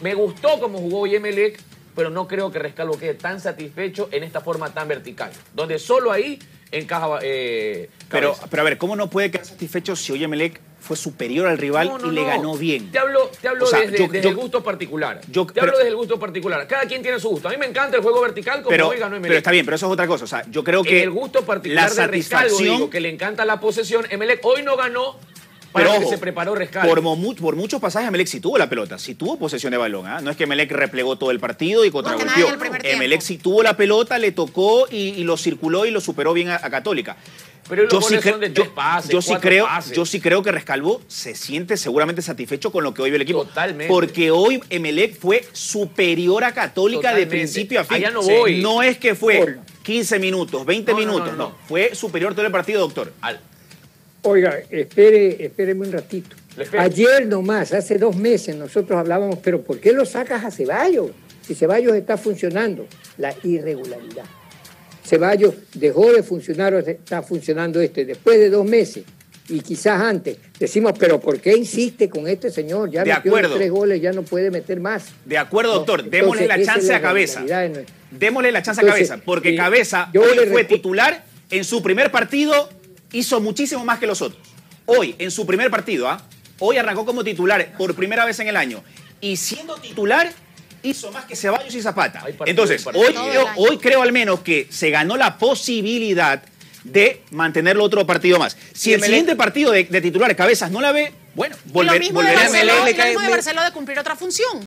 Me gustó cómo jugó Yemelec, pero no creo que Rescalvo quede tan satisfecho en esta forma tan vertical, donde solo ahí encaja eh, pero, pero a ver, ¿cómo no puede quedar satisfecho si hoy Emelec fue superior al rival No, no, y le no. ganó bien? Te hablo, te hablo O sea, desde, yo- desde yo- el gusto particular. yo- te pero- hablo desde el gusto particular. Cada quien tiene su gusto. A mí me encanta el juego vertical como Pero, hoy ganó Emelec. pero está bien, pero eso es otra cosa. O sea, yo creo que en el gusto particular la de Rescalvo, satisfacción digo, que le encanta la posesión, Emelec hoy no ganó Pero que se preparó Rescalvo. Por, muchos pasajes Emelec sí tuvo la pelota, sí tuvo posesión de balón. ¿ah? No es que Emelec replegó todo el partido y contragolpeó. Emelec sí tuvo la pelota, le tocó y, y lo circuló y lo superó bien a, a Católica. Pero los goles cre- son de tres pases, yo sí creo, pases. yo sí creo que Rescalvo se siente seguramente satisfecho con lo que hoy vio el equipo. Totalmente. Porque hoy Emelec fue superior a Católica Totalmente. de principio a fin. Allá no voy. No es que fue 15 minutos, 20 No, no, no, minutos, no, no, no. Fue superior todo el partido, doctor. Al- Oiga, espere, espéreme un ratito. Ayer nomás, hace dos meses, nosotros hablábamos, pero ¿por qué lo sacas a Ceballos? Si Ceballos está funcionando, la irregularidad. Ceballos dejó de funcionar, o está funcionando este después de dos meses y quizás antes. Decimos, pero ¿por qué insiste con este señor? Ya De metió acuerdo. tres goles, ya no puede meter más. De acuerdo, No, doctor. entonces, Démosle la chance la a Cabeza. Démosle la chance a Cabeza, porque eh, Cabeza yo hoy fue titular en su primer partido, hizo muchísimo más que los otros. Hoy, en su primer partido, ¿ah? hoy arrancó como titular por primera vez en el año. Y siendo titular, hizo más que Ceballos y Zapata. Partido, Entonces, hoy, creo- año. hoy creo al menos que se ganó la posibilidad de mantenerlo otro partido más. Si Y el siguiente partido de, de titular Cabezas no la ve, bueno, Y volver, lo mismo de volverá a Barceló, de Barceló de cumplir otra función.